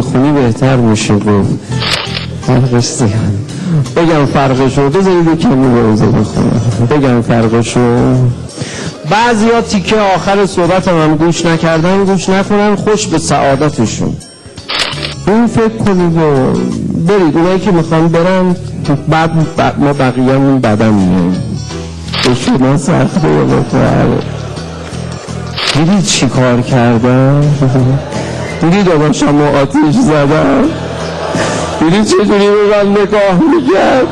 خونی بهتر میشه گفت. فرقش زیاد بگم فرقشو بذارید کمی روزه بخونم. بگم فرقشو بعضی ها تیکه آخر صحبت هم گوش نکردن گوش نکنن خوش به سعادتشون. این فکر کنید و برید. اونایی که می‌خوان برن بعد ما بقیه همون بدن میایم به شما سخته یا بطور دیدید چی کار کردن دیدید داداشم و آتیش زدن دیدید چجوری به من نگاه می‌کرد؟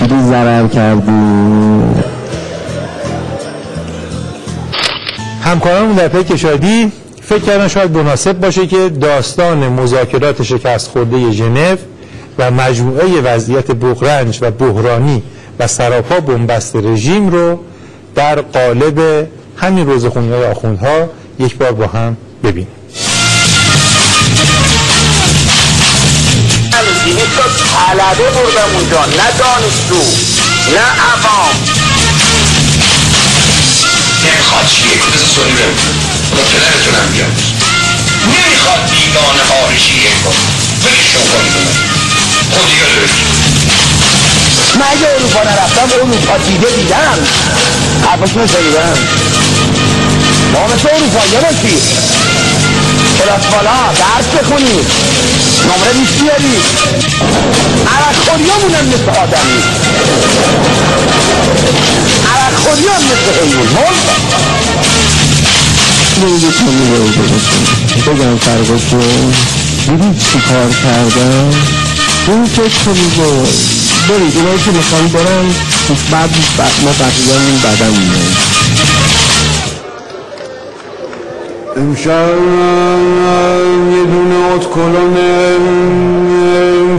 دیدید ضرر کردی. همکارانمون در پی کشادی فکر کردن شاید مناسب باشه که داستان مذاکرات شکست خورده ژنو و مجموعه وضعیت بغرنج و بحرانی و سراپا بنبست رژیم رو در قالب همین روزخونی های آخوندها یک بار با هم ببینیم. طلبه بردم اونجا نه دانشجو نه عوام. نمی‌خواد چیه؟ بذار سوری بمونه با پدرتونم بیاد. نمی‌خواد بیگانه خارجیه کن بگشون کنید اونو خود یادش من اگه اروپا نرفتم اروپا دیده دیدم. حرفاشونو شنیدم. ما مثل اروپایی باشی. کلاس بالا درس بخونید نمره بیست بیارید عرق خوری همونم مثل آدمی. عرق خوری هم مثل حیون کمی روزه بخونم بگم دیدید چی کار کردن این فکر و برید اونایی که می‌خوان برن بعد ما بقیه بدن میایم امشب یه دونه ات کلون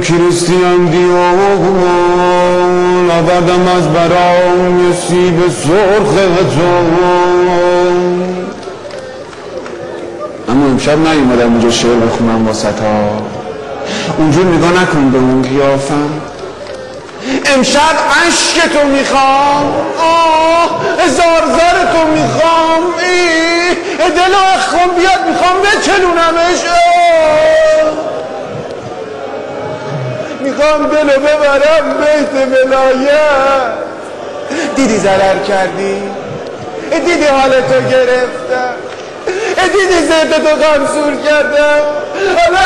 کریستیان دیو آوردم از برام یه سیب سرخ اما امشب نیومدم اونجا شعر بخونم واسه ها اونجور نگاه نکن به اون قیافم. امشب عشق تو می‌خوام. آه هزار زار تو می‌خوام. ای دل خون بیاد می‌خوام بچلونمش. می‌خوام دلو ببرم بیت ولایت. دیدی ضرر کردی؟ دیدی حالتو گرفتم؟ دیدی زرد تو غمسور کردم؟ حالا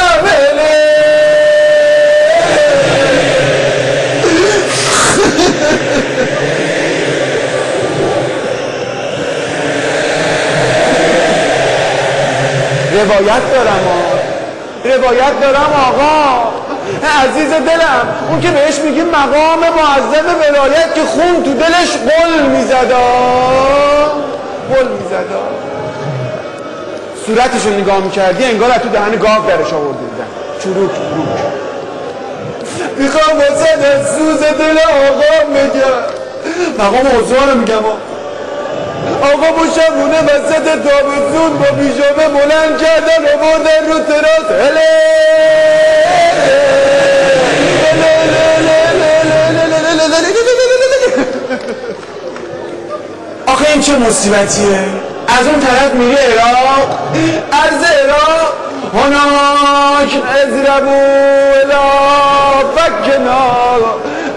روایت دارم آقا. روایت دارم آقا. عزیز دلم اون که بهش میگیم مقام معظم ولایت که خون تو دلش قل میزدا قل میزدا صورتشو نگاه می‌کردی انگار تو دهن گاو درش آورده بودن چروک چروک. می‌خوام واسه سوز دل آقا میگم مقام رو میگم آقا. با شبونه وسط تابستون با پیژامه بلند کردن و بردن رو تراس. هله! آخه این چه مصیبتیه؟ از اون طرف میره عراق؟ عرض عراق؟ هناک ازربو الا فکنا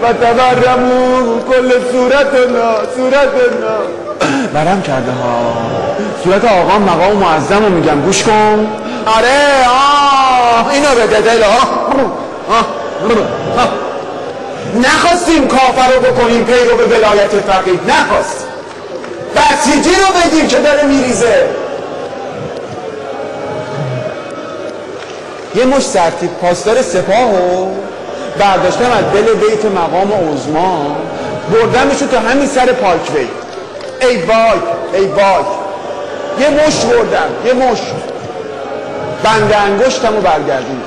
و تبرمو کل صورتنا صورتنا. برم کرده ها. صورت آقا مقام معظم رو میگم. گوش کن. آره آه اینو بده دل نخواستیم کافر رو بکنیم پیرو به ولایت فقید نخواستیم بسیجی رو بدیم که داره میریزه. یه مش سرتیب پاسدار سپاه و برداشتم از دل بیت مقام عزما بردمشو تا همین سر پارکوی. ای وای ای وای. یه مش بردم یه مش بند انگشتم رو برگردیم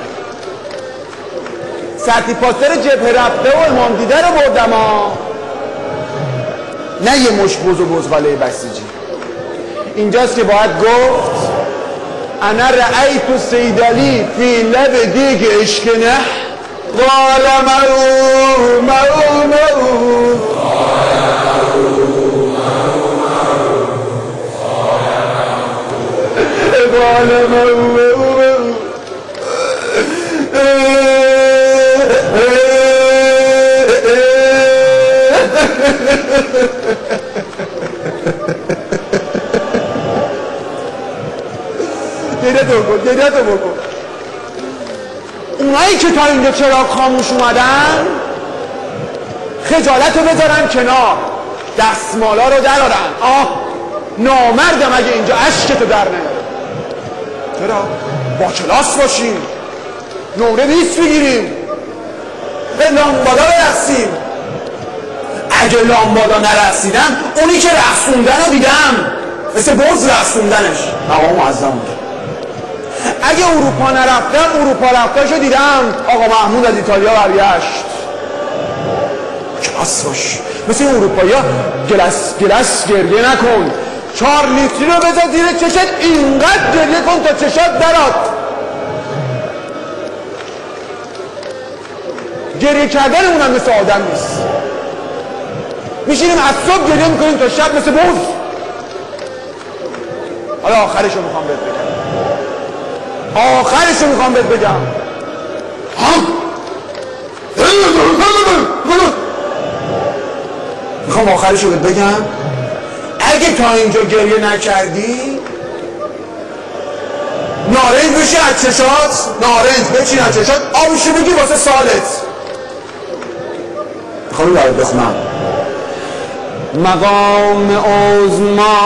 سرتی پاستر جبه رفته و امام دیده رو بردم ها نه یه مش بوز و بزغاله بسیجی. اینجاست که باید گفت انا رأیت سیدلی فی لب دیگ اشکنه قال مرو مرو مرو گریه تو تو اونایی که تا اینجا چرا خاموش اومدن خجالت رو بذارن کنار. دستمالا رو درارن آه نامردم اگه اینجا عشقتو در نیاره چرا؟ با کلاس باشیم. نمره نیست بگیریم. به لامبادا برقصیم. اگه لامبادا نرقصیدم اونی که رقصوندن رو دیدم. مثل برز رقصوندنش. آقا معظم بود. اگه اروپا نرفتم اروپا رفتاشو دیدم آقا محمود از ایتالیا برگشت. کلاس باش. مثل اروپایی ها گلس گلس گریه نکن. چهار لیتری رو بذار زیر چشت اینقدر گریه کن تا چشات درات گریه کردن هم مثل آدم نیست. میشینیم از صبح گریه می‌کنیم تا شب مثل بوز. حالا آخرش رو می‌خوام بهت بگم. آخرش رو می‌خوام بهت بگم. می‌خوام آخرش رو بهت بگم. اگه تا اینجا گریه نکردی نارنج بشی از چشات نارنج بچین از چشات آبشو بگی واسه سالت. می‌خوام برات بخونم. مقام عظما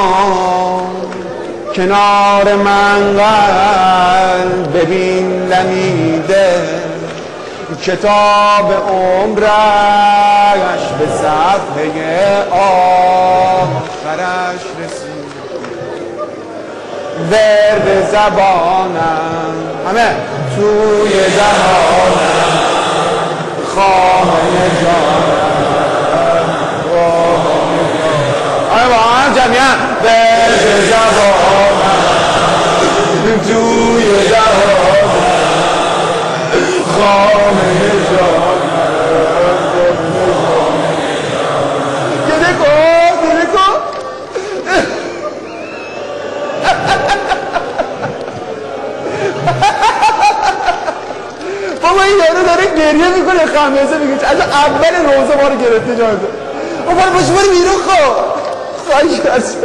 کنار منقل ببین لمیده. کتاب عمرش به صفحه آخرش رسید. ورد زبانم. همه. توی دهانم می‌کنه خمیزه میگه از اول روزه ما رو گرفته جانده بابا باش برو بیرون خب. خواهی از